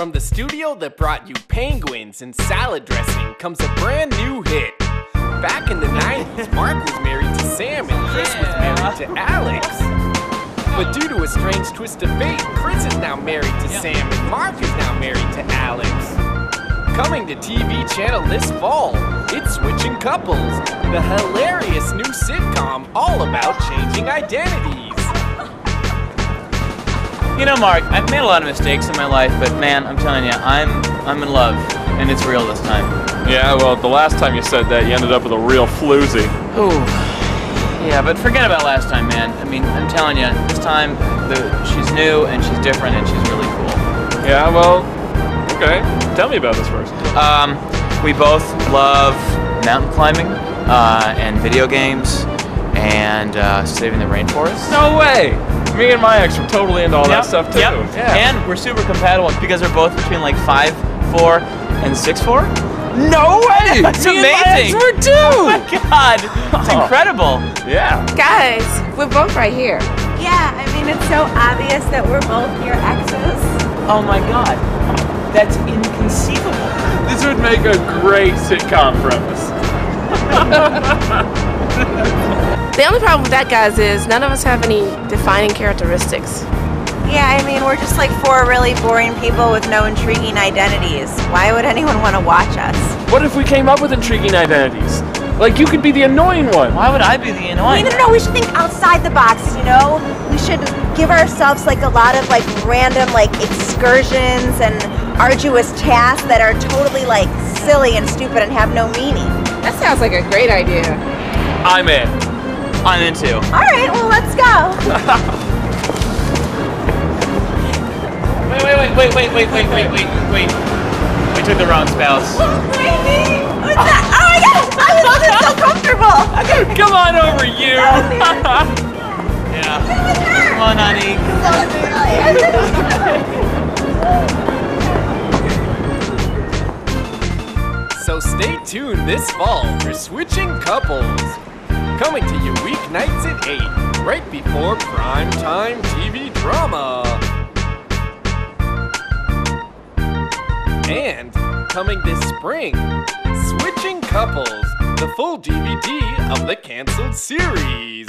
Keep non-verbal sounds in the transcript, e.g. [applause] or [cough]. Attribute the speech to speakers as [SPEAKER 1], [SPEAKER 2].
[SPEAKER 1] From the studio that brought you penguins and salad dressing comes a brand new hit. Back in the 90s, [laughs] Mark was married to Sam and Chris was married to Alex. But due to a strange twist of fate, Chris is now married to Sam and Mark is now married to Alex. Coming to TV channel this fall, it's Switching Couples, the hilarious new sitcom all about changing identities.
[SPEAKER 2] You know, Mark, I've made a lot of mistakes in my life, but man, I'm telling you, I'm I'm in love, and it's real this time.
[SPEAKER 3] Yeah, well, the last time you said that, you ended up with a real floozy.
[SPEAKER 2] Ooh. Yeah, but forget about last time, man. I mean, I'm telling you, this time the, she's new and she's different and she's really cool.
[SPEAKER 3] Yeah, well, okay. Tell me about this first.
[SPEAKER 2] Um, we both love mountain climbing uh, and video games and uh, saving the rainforest.
[SPEAKER 3] No way! Me and my ex were totally into all that stuff too.
[SPEAKER 2] Yep.
[SPEAKER 3] Yeah.
[SPEAKER 2] And we're super compatible because we're both between like five, four, and six, four.
[SPEAKER 3] no way! [laughs]
[SPEAKER 2] That's
[SPEAKER 3] Me and my ex
[SPEAKER 2] amazing.
[SPEAKER 3] were too!
[SPEAKER 2] Oh my god, it's
[SPEAKER 3] Oh. [laughs]
[SPEAKER 2] incredible.
[SPEAKER 3] Yeah.
[SPEAKER 4] Guys, we're both right here.
[SPEAKER 5] Yeah, I mean, it's so obvious that we're both your exes.
[SPEAKER 2] Oh my god, that's inconceivable.
[SPEAKER 3] This would make a great sitcom premise. [laughs]
[SPEAKER 4] The only problem with that, guys, is none of us have any defining characteristics.
[SPEAKER 5] Yeah, I mean, we're just like four really boring people with no intriguing identities. Why would anyone want to watch us?
[SPEAKER 3] What if we came up with intriguing identities? Like you could be the annoying one.
[SPEAKER 2] Why would I be the annoying?
[SPEAKER 5] No, no, no, we should think outside the box, you know? We should give ourselves like a lot of like random like excursions and arduous tasks that are totally like silly and stupid and have no meaning.
[SPEAKER 4] That sounds like a great idea.
[SPEAKER 3] I'm in.
[SPEAKER 2] I'm into.
[SPEAKER 5] All right, well, let's go.
[SPEAKER 2] Wait, wait, wait, wait, wait, wait, wait, wait, wait, wait. We took the wrong spouse.
[SPEAKER 5] Oh, Crazy. What's that? Oh my gosh, I was just so comfortable. Okay.
[SPEAKER 3] Come on over, you. [laughs]
[SPEAKER 2] Yeah. Come on, honey.
[SPEAKER 1] So stay tuned this fall for Switching Couples. Coming to you weeknights at 8, right before primetime TV drama. And coming this spring, Switching Couples, the full DVD of the canceled series.